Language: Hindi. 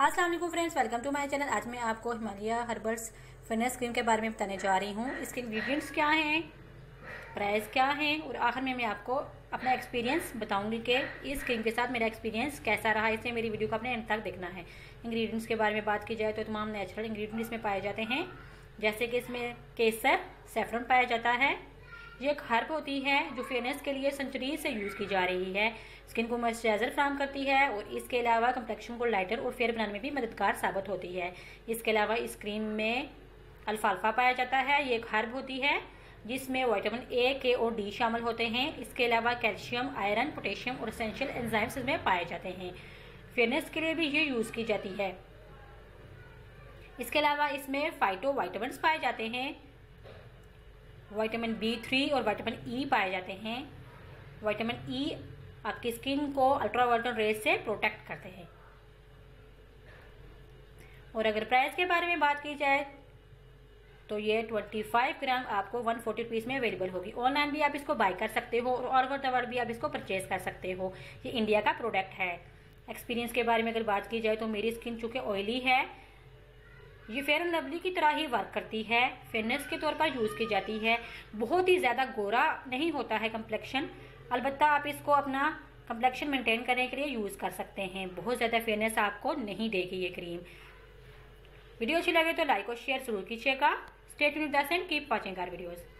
Aslam friends, welcome to my channel. आज मैं आपको हिमालय हर्बल्स फिटनेस क्रीम के बारे में बताने जा रही हूँ। इसके इंग्रेडिएंट्स क्या हैं प्राइस क्या है, और आखिर में मैं आपको अपना एक्सपीरियंस बताऊँगी कि इस क्रीम के साथ मेरा एक्सपीरियंस कैसा रहा। इसलिए मेरी वीडियो को अपने एंड तक देखना है। इंग्रेडिएंट्स के बारे में बात की जाए तो तमाम नेचुरल इंग्रेडिएंट्स इसमें पाए जाते हैं। जैसे कि इसमें केसर सेफ्रन पाया जाता है। ये एक हर्ब होती है जो फेयरनेस के लिए सेंचुरी से यूज़ की जा रही है। स्किन को मॉइस्चराइजर फ्राहम करती है और इसके अलावा कम्प्लेक्शन को लाइटर और फेयर बनाने में भी मददगार साबित होती है। इसके अलावा इस क्रीम में अल्फाल्फा पाया जाता है। ये एक हर्ब होती है जिसमें वाइटामिन ए के और डी शामिल होते हैं। इसके अलावा कैल्शियम, आयरन, पोटेशियम और एसेंशियल एंजाइम्स इसमें पाए जाते हैं। फेयरनेस के लिए भी ये यूज़ की जाती है। इसके अलावा इसमें फाइटो वाइटामिन पाए जाते हैं। विटामिन बी थ्री और विटामिन ई e पाए जाते हैं। विटामिन ई e आपकी स्किन को अल्ट्रावायलेट रेज से प्रोटेक्ट करते हैं। और अगर प्राइस के बारे में बात की जाए तो ये 25 ग्राम आपको 140 फोर्टी रुपीज़ में अवेलेबल होगी। ऑनलाइन भी आप इसको बाय कर सकते हो और ओवर द भी आप इसको परचेज कर सकते हो। ये इंडिया का प्रोडक्ट है। एक्सपीरियंस के बारे में अगर बात की जाए तो मेरी स्किन चूँकि ऑयली है ये फेयर एंड लवली की तरह ही वर्क करती है। फेयरनेस के तौर पर यूज़ की जाती है। बहुत ही ज़्यादा गोरा नहीं होता है कम्प्लेक्शन अलबत्त आप इसको अपना कम्प्लेक्शन मेंटेन करने के लिए यूज़ कर सकते हैं। बहुत ज़्यादा फेयरनेस आपको नहीं देगी ये क्रीम वीडियो अच्छी लगे तो लाइक और शेयर ज़रूर कीजिएगा। स्टेट यूनिट दस and keep watching our videos